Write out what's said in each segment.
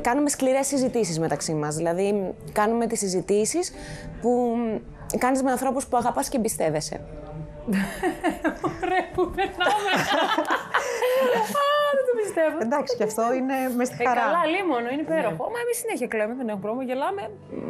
κάνουμε σκληρές συζητήσεις μεταξύ μας. Δηλαδή, κάνουμε τις συζητήσεις που κάνεις με ανθρώπους που αγαπάς και εμπιστεύεσαι. Ωραία που περνάμε. Α, δεν το πιστεύω. Εντάξει, και αυτό είναι μες στη Ε, χαρά. καλά, λίμωνο, είναι υπέροχο. Μα εμείς συνέχεια κλαίμε, δεν έχουμε πρόβλημα. Γελάμε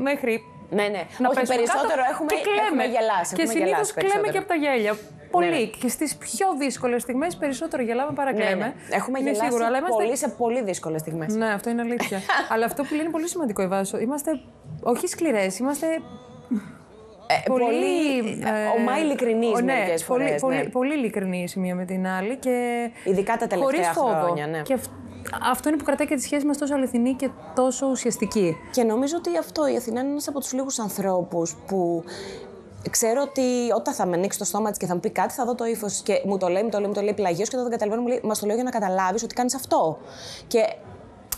μέχρι. Ναι, ναι. Να Όχι, πέσουμε περισσότερο κάτω έχουμε, και κλαίμε. έχουμε γελάσει. Και έχουμε συνήθως γελάσει κλαίμε περισσότερο. και από τα γέλια. Πολύ. Ναι. Και στις πιο δύσκολες στιγμές περισσότερο γελάμε παρά Ναι, κλαίμε. ναι. Έχουμε Είναι γελάσει σίγουρο, αλλά είμαστε... πολύ σε πολύ δύσκολες στιγμές. Ναι, αυτό είναι αλήθεια. αλλά αυτό που λέει είναι πολύ σημαντικό, η Βάσο. Είμαστε όχι σκληρές, είμαστε Ε, πολύ, ομά ειλικρινείς ο- ναι, μερικές πολύ, φορές, πολύ, ναι. πολύ ειλικρινή η μία με την άλλη και Ειδικά τα τελευταία χωρίς φόβο. χρόνια, ναι. Και αυ- αυτό είναι που κρατάει και τη σχέση μας τόσο αληθινή και τόσο ουσιαστική. Και νομίζω ότι αυτό η Αθηνά είναι ένας από τους λίγους ανθρώπους που ξέρω ότι όταν θα με ανοίξει το στόμα της και θα μου πει κάτι, θα δω το ύφος. Και μου το λέει, μου το λέει, μου το λέει πλαγίω και όταν δεν καταλαβαίνω, μου λέει, Μα το λέω για να καταλάβεις ότι κάνεις αυτό. Και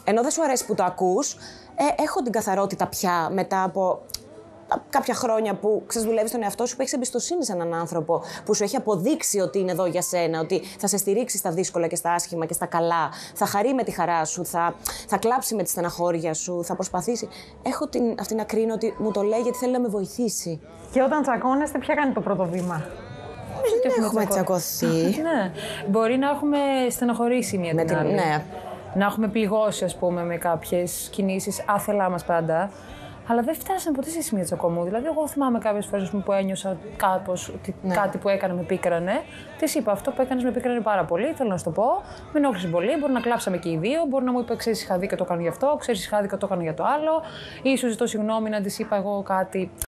ενώ δεν σου αρέσει που το ακούς, ε, έχω την καθαρότητα πια μετά από κάποια χρόνια που ξεσδουλεύει τον εαυτό σου, που έχεις εμπιστοσύνη σε έναν άνθρωπο, που σου έχει αποδείξει ότι είναι εδώ για σένα, ότι θα σε στηρίξει στα δύσκολα και στα άσχημα και στα καλά, θα χαρεί με τη χαρά σου, θα, θα κλάψει με τη στεναχώρια σου, θα προσπαθήσει. Έχω την, αυτή να κρίνω ότι μου το λέει γιατί θέλει να με βοηθήσει. Και όταν τσακώνεστε, ποια κάνει το πρώτο βήμα; Δεν έχουμε τσακωθεί. Ναι. Μπορεί να έχουμε στενοχωρήσει μία Με την την- άλλη. ναι. Να έχουμε πληγώσει, ας πούμε, με κάποιες κινήσεις άθελά μας πάντα. Αλλά δεν φτάσαμε ποτέ σε σημείο τσακωμού. Δηλαδή, εγώ θυμάμαι κάποιες φορές που ένιωσα κάπως ότι Ναι. κάτι που έκανε με πίκρανε. Της είπα, αυτό που έκανες με πίκρανε πάρα πολύ. Θέλω να σου το πω. Με ενόχλησε πολύ. Μπορεί να κλάψαμε και οι δύο. Μπορεί να μου είπε, ξέρεις, είχα δει και το κάνω γι' αυτό. Ξέρεις, είχα δει και το κάνω για το άλλο. Ή σου ζητώ συγγνώμη να της είπα εγώ κάτι